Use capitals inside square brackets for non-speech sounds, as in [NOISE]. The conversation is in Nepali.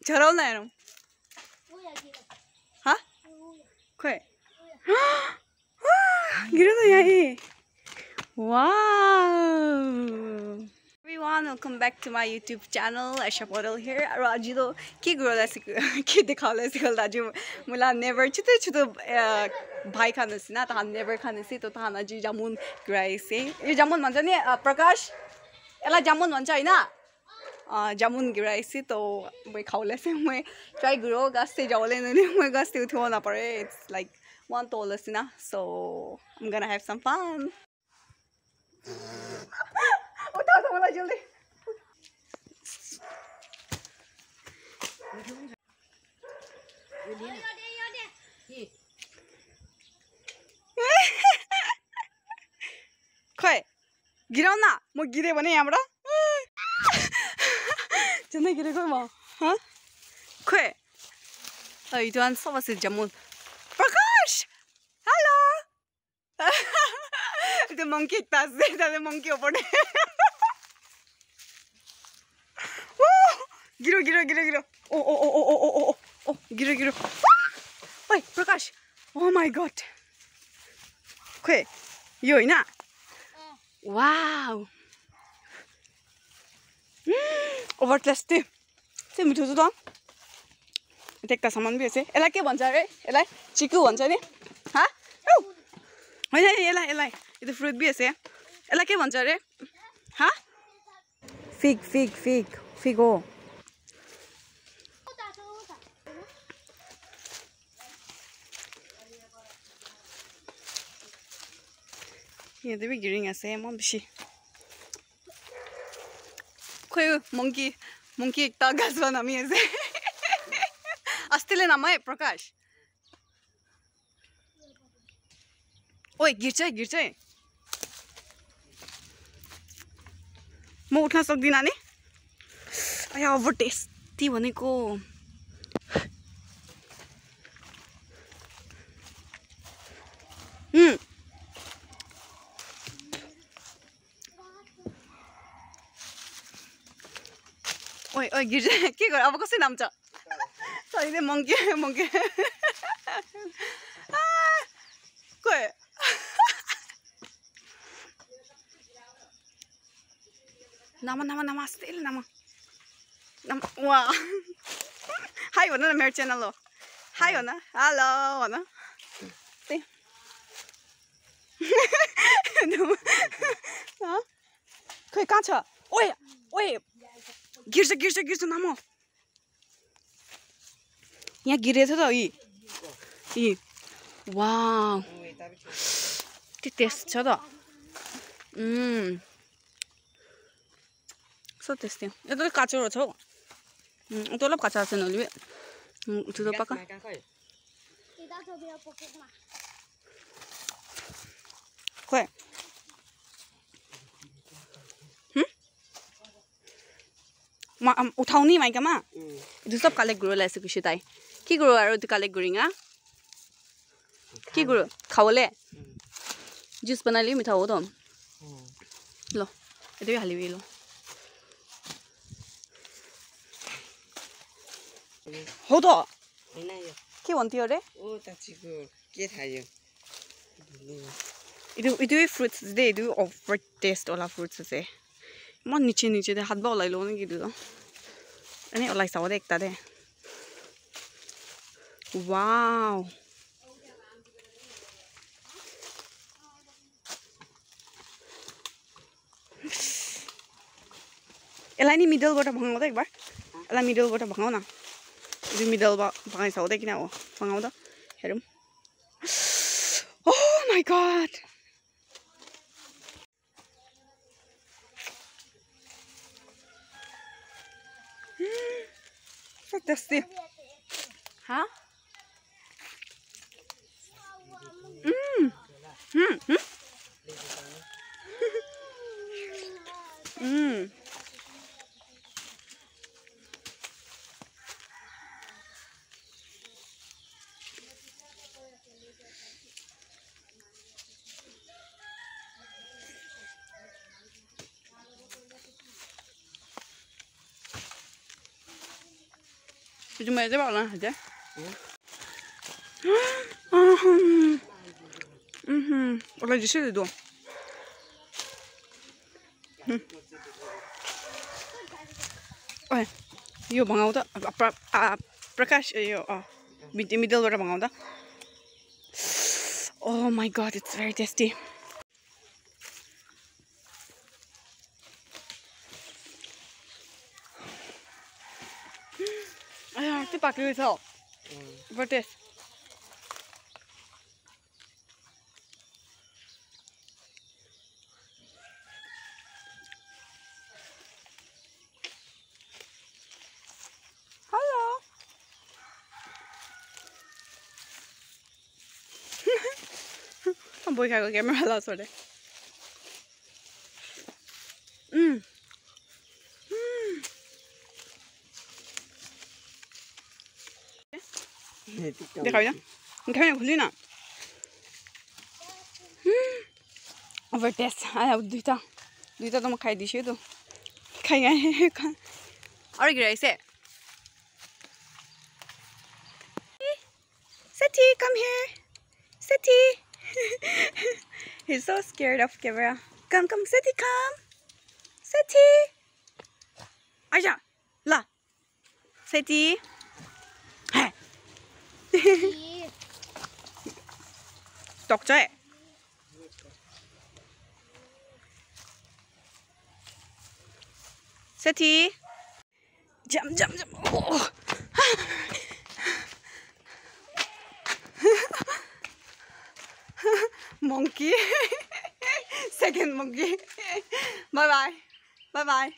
저러고 나 요. 하? 그 래. 그래도 야 이. 와 우. everyone welcome back to my youtube channel asha patel here aro aji do ki gura lasik ki dikhale sikal daju mula never chutu chutu bhai khan asi na tahan never khan asi to tahan aji jamun grace. Ye jamun manjani prakash ela jamun manjai na जामुन गिरा त तो मैं खाओले से मैं ट्राई गिरो गस से जाओले नहीं मैं it's like one two so I am gonna have some fun उठा तो मला जल्दी। [LAUGHS] खै गिराउन म गिरेँ भने यहाँबाट। म खोइ itu kan sama si jamun Prakash halo itu monkey tas deh tadi monkey opo deh गिरो गिरो गिरो गिरो ओ ओ ओ ओ ओ ओ ओ ओ गिरो गिरो ओइ प्रकाश ओ माई गड खोइ यो होइन वाउ ओभरक्लास त्यही त्यो मिठो छ त टेक्तासम्म बिर्सेँ यसलाई के भन्छ अरे? यसलाई चिकु भन्छ नि हा? होइन यसलाई यसलाई। यो त फ्रुट बिर्सेँ यसलाई के भन्छ अरे? हा? फिग फिग फिग फिग हो। Yeah, they're getting the same, obviously. खोइ मङ्की मङ्की एक ता गाछ बनामी अस्तिले नमाए प्रकाश ओ गिर्छ गिर्छ म उठ्न सक्दिनँ नि अब टेस्टी भनेको। Mm. ओइ के गर अब कसरी नाम्छ सहिले मङ्के मङ्के खोइ नामा नामा नामा नामा नामा वा हाई भन न मेरो च्यानल हो हाई भन हेलो भन त्यही खोइ कहाँ छ ओए ओए गिर्छ गिर्छ गिर्छ मामो यहाँ गिरेको थियो त यी यी वा त्यो टेस्ट छ त कस्तो त्यस्तै त काँचो रहेछ हौ यत्रो ल काँचो छैन अलि ठुलो पक्का खोइ উঠাও নি মাইকা মা। এইটো সব কালেক্ট কৰিব ওলাইছে কৈছে তাই। কি কৰোঁ আৰু এইটো কালেক্ট গুড়িঙা কি কৰোঁ খাবলে? জুচ বনালি মিঠাও তম ল এইটো হালিবি ল। কি বন্তি এইটো এইটো ফ্ৰুটছ দেই এইটো অফাৰ টেষ্ট অলা ফ্ৰুটছ আছে আমার নিচে নিচে দে হাত বা ওলাইলো নাকি দিল এনে ওলাই চাব দে একটা দে ওয়াও এলাইনি মিডল গোটা ভাঙাও দে একবার এলা মিডল গোটা ভাঙাও না যদি মিডল বা ভাঙাই চাও দে কিনা ও ভাঙাও দা হেরম ও my god Look. Huh? de manhã deu a laranja, né? Olha, disse ele, Olha, e o bangalda, a pracaxa, e ó, me deu a laranja. Oh my god, it's very tasty. have to pack it with her. Mm. For this. Hello. I'm going to go camera last one. Mmm. দেখাবি না দেখাবি না খুললি না আবার টেস্ট আয় দুইটা দুইটা তোমার খাই দিছি তো খাই গাই আর কি রাইছে Sati, come here. Sati. [LAUGHS] He's so scared of camera. Come, come, Sati, come. Sati. Aja, la. Sati. [LAUGHS] ตกใจเศรษฐีจำจำจำโอ้ [LAUGHS] monkey. [LAUGHS] Second monkey. Bye bye. Bye bye.